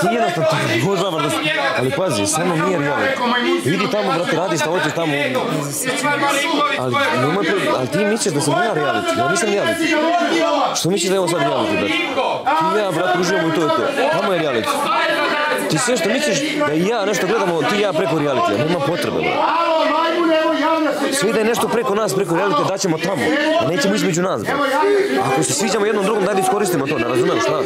Sjerotan ti, božava vrsta. Ali pazi, samo mir javi. Vidi ovaj. tamo, brate, radi šta hoćeš tamo. Ono. Ali, nemoj pre... Ali ti misliš da sam ja reality, ja nisam reality. Što misliš da je ovo sad reality, brate? Ti i ja, brate, uživamo i to je to. Tamo je reality. Ti sve što misliš da i ja nešto gledamo, ti i ja preko reality, nema potrebe, brate. Svi da je nešto preko nas, preko realite, daćemo tamo. A nećemo između nas. brate. Ako se sviđamo jednom drugom, daj da iskoristimo to, ne razumem šta.